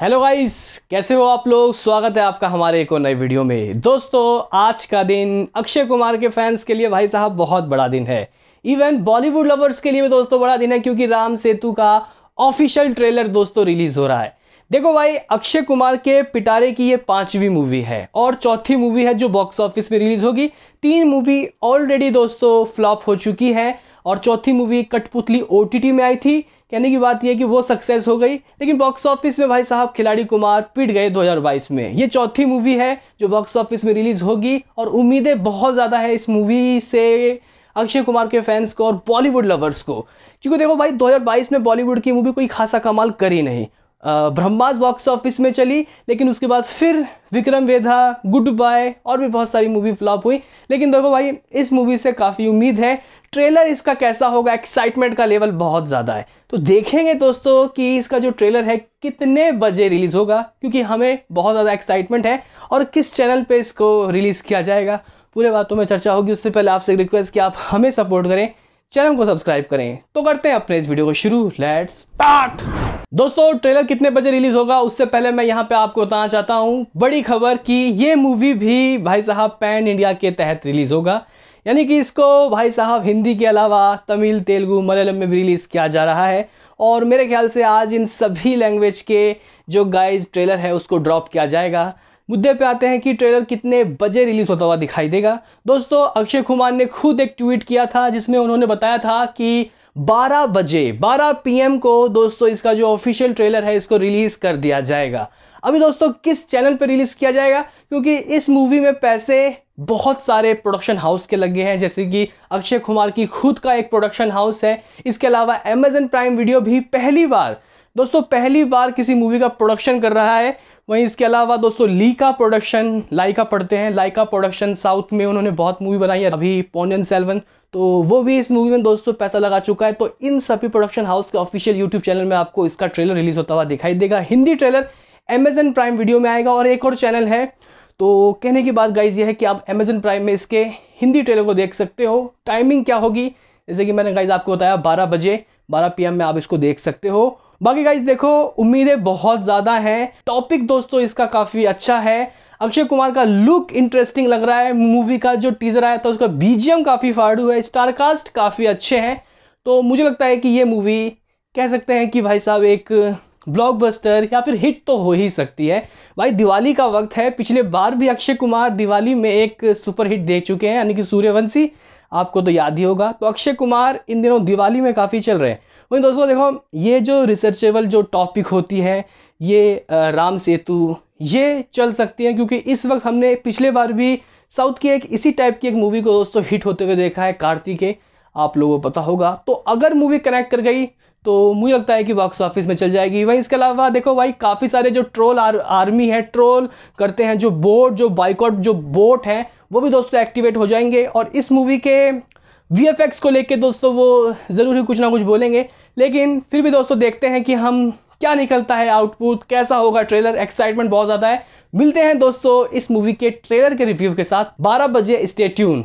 Hello guys कैसे हो आप लोग? स्वागत है आपका हमारे एक और नए वीडियो में। दोस्तों, आज का दिन अक्षय कुमार के फैंस के लिए भाई साहब बहुत बड़ा दिन है। इवन बॉलीवुड लवर्स के लिए भी दोस्तों बड़ा दिन है क्योंकि राम सेतु का ऑफिशियल ट्रेलर दोस्तों रिलीज़ हो रहा है। देखो भाई, अक्षय कुमार के पिटारे की ये पांचवी मूवी है और चौथी मूवी है जो बॉक्स ऑफ़िस में रिलीज़ होगी। तीन मूवी ऑलरेडी दोस्तों फ्लॉप हो चुकी है और चौथी मूवी कठपुतली ओ में आई थी। कहने की बात यह कि वो सक्सेस हो गई, लेकिन बॉक्स ऑफ़िस में भाई साहब खिलाड़ी कुमार पिट गए 2022 में। ये चौथी मूवी है जो बॉक्स ऑफ़िस में रिलीज़ होगी और उम्मीदें बहुत ज़्यादा है इस मूवी से अक्षय कुमार के फैंस को और बॉलीवुड लवर्स को। क्योंकि देखो भाई 2022 में बॉलीवुड की मूवी कोई खासा कमाल करी नहीं। ब्रह्मास बॉक्स ऑफ़िस में चली, लेकिन उसके बाद फिर विक्रम वेधा, गुड बाय और भी बहुत सारी मूवी फ्लॉप हुई। लेकिन देखो भाई, इस मूवी से काफ़ी उम्मीद है ट्रेलर इसका कैसा होगा? एक्साइटमेंट का लेवल बहुत ज़्यादा है। तो देखेंगे दोस्तों कि इसका जो ट्रेलर है, कितने बजे रिलीज़ होगा? क्योंकि हमें बहुत ज़्यादा एक्साइटमेंट है और किस चैनल पे इसको रिलीज़ किया जाएगा? पूरे बातों में चर्चा होगी। उससे पहले आपसे रिक्वेस्ट कि आप हमें सपोर्ट करें चैनल को सब्सक्राइब करें। तो करते हैं अपने इस वीडियो को शुरू। लेट स्टार्ट दोस्तों ट्रेलर कितने बजे रिलीज़ होगा? उससे पहले मैं यहाँ पे आपको बताना चाहता हूँ, बड़ी खबर कि ये मूवी भी भाई साहब पैन इंडिया के तहत रिलीज़ होगा। यानी कि इसको भाई साहब हिंदी के अलावा तमिल, तेलुगु, मलयालम में भी रिलीज़ किया जा रहा है। और मेरे ख्याल से आज इन सभी लैंग्वेज के जो गाइज़ ट्रेलर है, उसको ड्रॉप किया जाएगा। मुद्दे पे आते हैं कि ट्रेलर कितने बजे रिलीज़ होता हुआ दिखाई देगा। दोस्तों, अक्षय कुमार ने खुद एक ट्वीट किया था, जिसमें उन्होंने बताया था कि 12 बजे 12 पीएम को, दोस्तों, इसका जो ऑफिशियल ट्रेलर है, इसको रिलीज़ कर दिया जाएगा। अभी दोस्तों, किस चैनल पर रिलीज़ किया जाएगा? क्योंकि इस मूवी में पैसे बहुत सारे प्रोडक्शन हाउस के लगे हैं। जैसे कि अक्षय कुमार की खुद का एक प्रोडक्शन हाउस है। इसके अलावा अमेजन प्राइम वीडियो भी पहली बार, दोस्तों, पहली बार किसी मूवी का प्रोडक्शन कर रहा है। वहीं इसके अलावा दोस्तों लीका प्रोडक्शन लाइका पढ़ते हैं। लाइका प्रोडक्शन साउथ में उन्होंने बहुत मूवी बनाई है। अभी पोनियन सेल्वन तो वो भी इस मूवी में दोस्तों पैसा लगा चुका है। तो इन सभी प्रोडक्शन हाउस के ऑफिशियल यूट्यूब चैनल में आपको इसका ट्रेलर रिलीज़ होता हुआ दिखाई देगा। Hindi trailer Amazon Prime video में आएगा और एक और चैनल है। तो कहने की बात गाइज़ ये है कि आप अमेजन प्राइम में इसके हिंदी ट्रेलर को देख सकते हो। टाइमिंग क्या होगी? जैसे कि मैंने गाइज़ आपको बताया 12 बजे 12 पीएम में आप इसको देख सकते हो। बाकी गाइज़ देखो, उम्मीदें बहुत ज़्यादा हैं। टॉपिक दोस्तों इसका काफ़ी अच्छा है। अक्षय कुमार का लुक इंटरेस्टिंग लग रहा है। मूवी का जो टीजर आया था उसका बीजीएम काफ़ी फाड़ू है। स्टारकास्ट काफ़ी अच्छे हैं। तो मुझे लगता है कि ये मूवी कह सकते हैं कि भाई साहब एक ब्लॉकबस्टर या फिर हिट तो हो ही सकती है। भाई, दिवाली का वक्त है। पिछले बार भी अक्षय कुमार दिवाली में एक सुपर हिट दे चुके हैं, यानी कि सूर्यवंशी। आपको तो याद ही होगा। तो अक्षय कुमार इन दिनों दिवाली में काफ़ी चल रहे हैं। वहीं दोस्तों, देखो, ये जो रिसर्चेबल जो टॉपिक होती है, ये राम सेतु, ये चल सकती है, क्योंकि इस वक्त हमने पिछले बार भी साउथ की एक, इसी टाइप की एक मूवी को दोस्तों हिट होते हुए देखा है, कार्तिके। आप लोगों को पता होगा। तो अगर मूवी कनेक्ट कर गई तो मुझे लगता है कि बॉक्स ऑफ़िस में चल जाएगी। वहीं इसके अलावा देखो भाई काफ़ी सारे जो ट्रोल आर, आर्मी है ट्रोल करते हैं जो बोट जो बाइकआउट जो बोट है वो भी दोस्तों एक्टिवेट हो जाएँगे। और इस मूवी के वीएफएक्स को लेके दोस्तों वो ज़रूर ही कुछ ना कुछ बोलेंगे। लेकिन फिर भी दोस्तों देखते हैं कि हम क्या निकलता है आउटपुट कैसा होगा ट्रेलर एक्साइटमेंट बहुत ज़्यादा है। मिलते हैं दोस्तों इस मूवी के ट्रेलर के रिव्यू के साथ। 12 बजे स्टे ट्यून